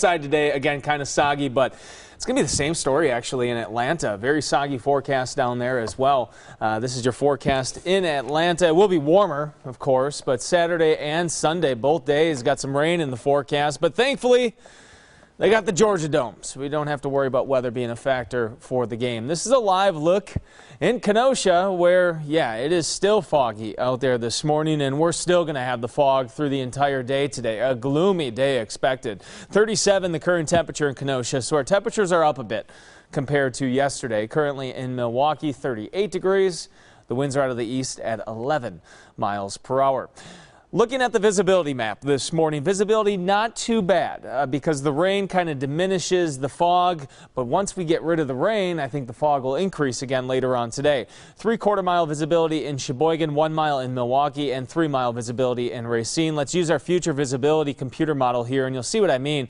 Today, again, kind of soggy, but it's going to be the same story actually in Atlanta. Very soggy forecast down there as well. Uh, this is your forecast in Atlanta. It will be warmer, of course, but Saturday and Sunday, both days, got some rain in the forecast. But thankfully, they got the Georgia Dome, so we don't have to worry about weather being a factor for the game. This is a live look in Kenosha where, yeah, it is still foggy out there this morning, and we're still going to have the fog through the entire day today. A gloomy day expected. 37 the current temperature in Kenosha, so our temperatures are up a bit compared to yesterday. Currently in Milwaukee, 38 degrees. The winds are out of the east at 11 miles per hour. Looking at the visibility map this morning, visibility not too bad uh, because the rain kind of diminishes the fog. But once we get rid of the rain, I think the fog will increase again later on today. Three quarter mile visibility in Sheboygan, one mile in Milwaukee, and three mile visibility in Racine. Let's use our future visibility computer model here, and you'll see what I mean.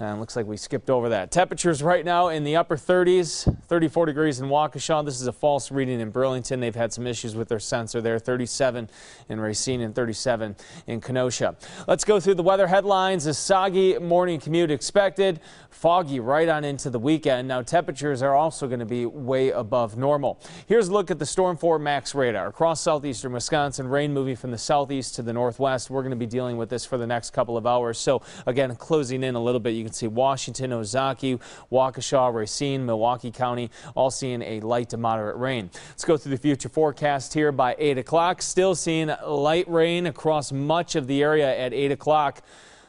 And looks like we skipped over that. Temperatures right now in the upper 30s, 34 degrees in Waukesha. This is a false reading in Burlington. They've had some issues with their sensor there. 37 in Racine and 37 in Kenosha. Let's go through the weather headlines. A soggy morning commute expected. Foggy right on into the weekend. Now temperatures are also going to be way above normal. Here's a look at the Storm 4 Max radar. Across southeastern Wisconsin, rain moving from the southeast to the northwest. We're going to be dealing with this for the next couple of hours. So again, closing in a little bit. You can see Washington, Ozaukee, Waukesha, Racine, Milwaukee County all seeing a light to moderate rain. Let's go through the future forecast here by 8 o'clock. Still seeing light rain across much of the area at 8 o'clock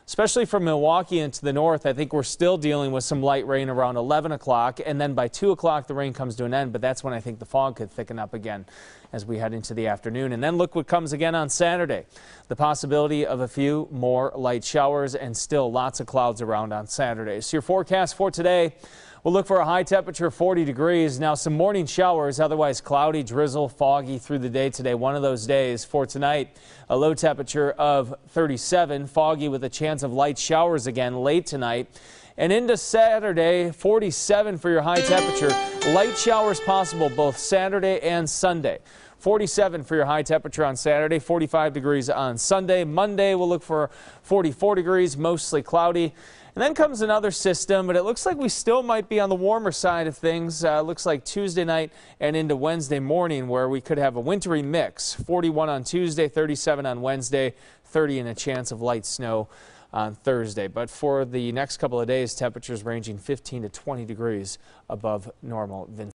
especially from Milwaukee into the north. I think we're still dealing with some light rain around 11 o'clock, and then by 2 o'clock the rain comes to an end, but that's when I think the fog could thicken up again as we head into the afternoon. And then look what comes again on Saturday. The possibility of a few more light showers and still lots of clouds around on Saturday. So your forecast for today. We'll look for a high temperature 40 degrees. Now some morning showers, otherwise cloudy, drizzle, foggy through the day today. One of those days for tonight. A low temperature of 37, foggy with a chance of light showers again late tonight. And into Saturday, 47 for your high temperature. Light showers possible both Saturday and Sunday. 47 for your high temperature on Saturday, 45 degrees on Sunday. Monday, we'll look for 44 degrees, mostly cloudy. And then comes another system, but it looks like we still might be on the warmer side of things. Uh, looks like Tuesday night and into Wednesday morning where we could have a wintry mix. 41 on Tuesday, 37 on Wednesday, 30 and a chance of light snow on Thursday. But for the next couple of days, temperatures ranging 15 to 20 degrees above normal.